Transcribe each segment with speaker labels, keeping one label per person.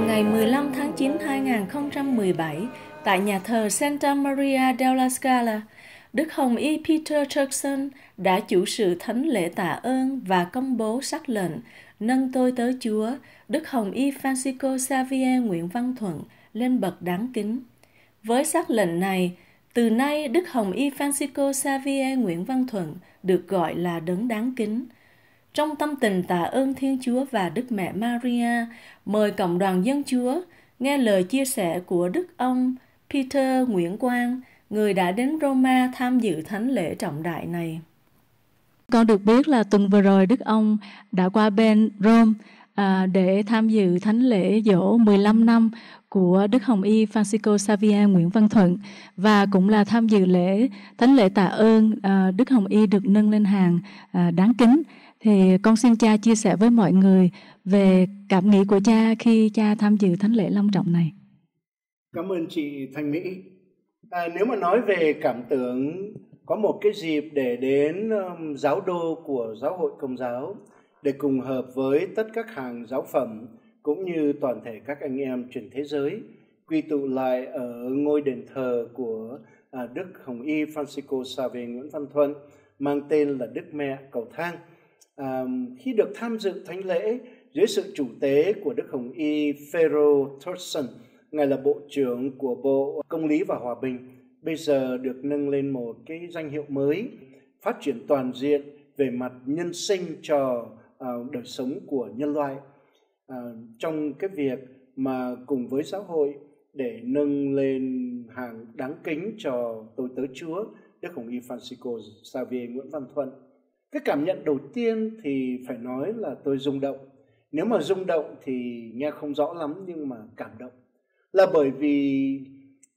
Speaker 1: ngày 15 tháng 9 2017 tại nhà thờ Santa Maria della Scala, Đức Hồng Y Peter Turkson đã chủ sự thánh lễ tạ ơn và công bố sắc lệnh nâng tôi tới Chúa, Đức Hồng Y Francisco Xavier Nguyễn Văn Thuận lên bậc đáng kính. Với sắc lệnh này, từ nay Đức Hồng Y Francisco Xavier Nguyễn Văn Thuận được gọi là đấng đáng kính. Trong tâm tình tạ ơn Thiên Chúa và Đức Mẹ Maria, mời cộng đoàn dân Chúa nghe lời chia sẻ của Đức ông Peter Nguyễn Quang, người đã đến Roma tham dự thánh lễ trọng đại này.
Speaker 2: Con được biết là tuần vừa rồi Đức ông đã qua bên Rome à, để tham dự thánh lễ dỗ 15 năm của Đức Hồng Y Francisco Xavier Nguyễn Văn Thuận và cũng là tham dự lễ thánh lễ tạ ơn à, Đức Hồng Y được nâng lên hàng à, đáng kính. Thì con xin cha chia sẻ với mọi người về cảm nghĩ của cha khi cha tham dự thánh lễ long trọng này.
Speaker 3: Cảm ơn chị Thanh Mỹ. À, nếu mà nói về cảm tưởng có một cái dịp để đến um, giáo đô của giáo hội công giáo để cùng hợp với tất các hàng giáo phẩm cũng như toàn thể các anh em trên thế giới quy tụ lại ở ngôi đền thờ của à, Đức Hồng Y Francisco Xavier Nguyễn Văn Thuận mang tên là Đức Mẹ Cầu Thang. À, khi được tham dự thánh lễ dưới sự chủ tế của Đức Hồng Y Phêrô Thorson, ngài là bộ trưởng của Bộ Công lý và Hòa bình, bây giờ được nâng lên một cái danh hiệu mới, phát triển toàn diện về mặt nhân sinh cho uh, đời sống của nhân loại uh, trong cái việc mà cùng với xã hội để nâng lên hàng đáng kính cho tôi tớ Chúa Đức Hồng Y Francisco Xavier Nguyễn Văn Thuận. Cái cảm nhận đầu tiên thì phải nói là tôi rung động. Nếu mà rung động thì nghe không rõ lắm nhưng mà cảm động. Là bởi vì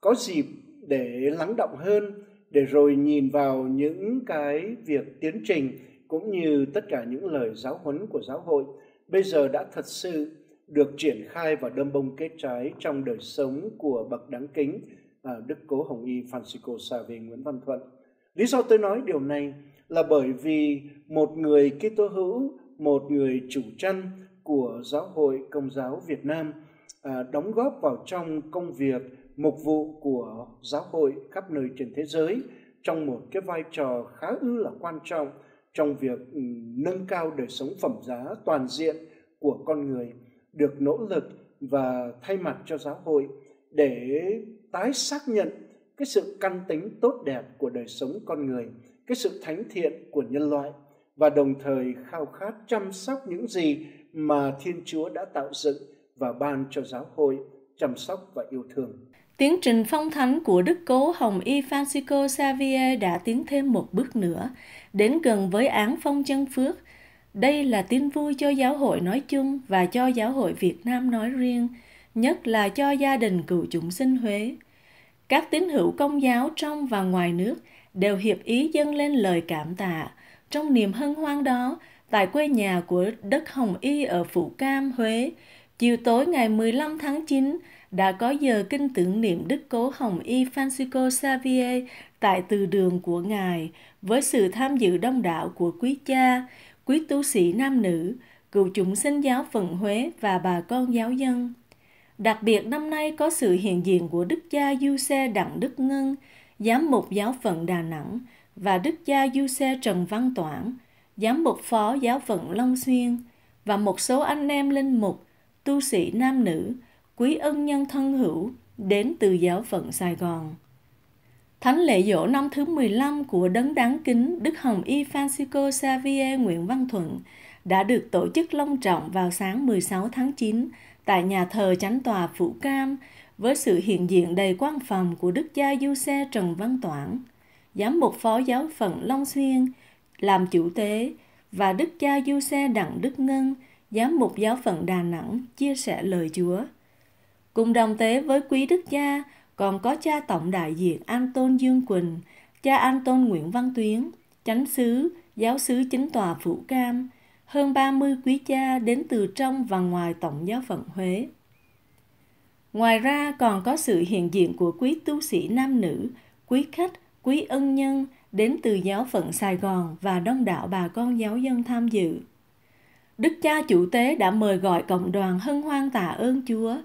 Speaker 3: có dịp để lắng động hơn, để rồi nhìn vào những cái việc tiến trình cũng như tất cả những lời giáo huấn của giáo hội, bây giờ đã thật sự được triển khai và đâm bông kết trái trong đời sống của bậc đáng kính à, Đức Cố Hồng Y Francisco Xavier Nguyễn Văn Thuận. Lý do tôi nói điều này là bởi vì một người Kitô hữu, một người chủ chăn của giáo hội Công giáo Việt Nam à, đóng góp vào trong công việc mục vụ của giáo hội khắp nơi trên thế giới trong một cái vai trò khá ư là quan trọng trong việc ừ, nâng cao đời sống phẩm giá toàn diện của con người được nỗ lực và thay mặt cho giáo hội để tái xác nhận cái sự căn tính tốt đẹp của đời sống con người, cái sự thánh thiện của nhân loại và đồng thời khao khát chăm sóc những gì mà Thiên Chúa đã tạo dựng và ban cho giáo hội chăm sóc và yêu thương.
Speaker 1: Tiến trình phong thánh của Đức Cố Hồng Y Francisco Xavier đã tiến thêm một bước nữa, đến gần với án phong chân phước. Đây là tin vui cho giáo hội nói chung và cho giáo hội Việt Nam nói riêng, nhất là cho gia đình cựu chúng sinh Huế. Các tín hữu công giáo trong và ngoài nước đều hiệp ý dâng lên lời cảm tạ. Trong niềm hân hoan đó, tại quê nhà của Đức Hồng Y ở Phủ Cam, Huế, chiều tối ngày 15 tháng 9, đã có giờ kinh tưởng niệm Đức Cố Hồng Y Francisco Xavier tại từ đường của Ngài với sự tham dự đông đảo của quý cha, quý tu sĩ nam nữ, cựu chúng sinh giáo phận Huế và bà con giáo dân. Đặc biệt năm nay có sự hiện diện của Đức cha Du Xe Đặng Đức Ngân, giám mục giáo phận Đà Nẵng và Đức cha Du Xe Trần Văn Toản, giám mục phó giáo phận Long Xuyên và một số anh em linh mục, tu sĩ nam nữ, quý ân nhân thân hữu đến từ giáo phận Sài Gòn. Thánh lễ dỗ năm thứ 15 của đấng đáng kính Đức Hồng Y Francisco Xavier Nguyễn Văn Thuận đã được tổ chức long trọng vào sáng 16 tháng 9 tại nhà thờ chánh tòa Phủ Cam với sự hiện diện đầy quan phòng của Đức cha Du Xe Trần Văn Toản, giám mục phó giáo phận Long Xuyên làm chủ tế và Đức cha Du Xe Đặng Đức Ngân, giám mục giáo phận Đà Nẵng chia sẻ lời Chúa. Cùng đồng tế với quý đức cha còn có cha tổng đại diện Anton Dương Quỳnh, cha Anton Nguyễn Văn Tuyến, chánh sứ, giáo sứ chính tòa Phủ Cam, hơn 30 quý cha đến từ trong và ngoài Tổng giáo phận Huế. Ngoài ra còn có sự hiện diện của quý tu sĩ nam nữ, quý khách, quý ân nhân đến từ giáo phận Sài Gòn và đông đảo bà con giáo dân tham dự. Đức cha chủ tế đã mời gọi cộng đoàn hân hoan tạ ơn Chúa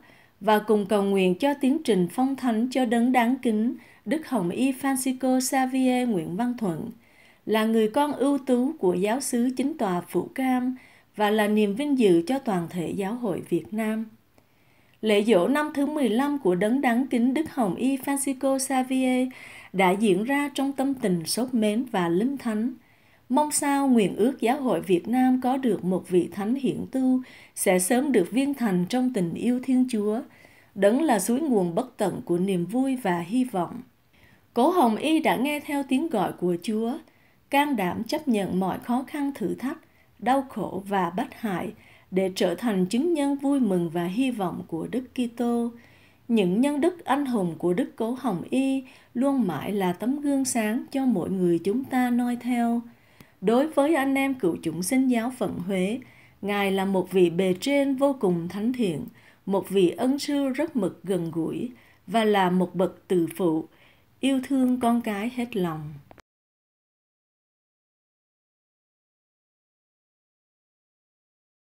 Speaker 1: và cùng cầu nguyện cho tiến trình phong thánh cho đấng đáng kính Đức Hồng Y Francisco Xavier Nguyễn Văn Thuận là người con ưu tú của giáo sứ chính tòa Phủ Cam và là niềm vinh dự cho toàn thể giáo hội Việt Nam. Lễ dỗ năm thứ 15 của đấng đáng kính Đức Hồng Y Francisco Xavier đã diễn ra trong tâm tình sốt mến và linh thánh. Mong sao nguyện ước giáo hội Việt Nam có được một vị thánh hiển tu sẽ sớm được viên thành trong tình yêu Thiên Chúa, đấng là suối nguồn bất tận của niềm vui và hy vọng. Cố Hồng Y đã nghe theo tiếng gọi của Chúa, can đảm chấp nhận mọi khó khăn thử thách, đau khổ và bất hại để trở thành chứng nhân vui mừng và hy vọng của Đức Kitô. Những nhân đức anh hùng của Đức Cố Hồng Y luôn mãi là tấm gương sáng cho mỗi người chúng ta noi theo. Đối với anh em cựu chúng sinh giáo phận Huế, Ngài là một vị bề trên vô cùng thánh thiện, một vị ân sư rất mực gần gũi và là một bậc từ phụ, yêu thương con cái hết lòng.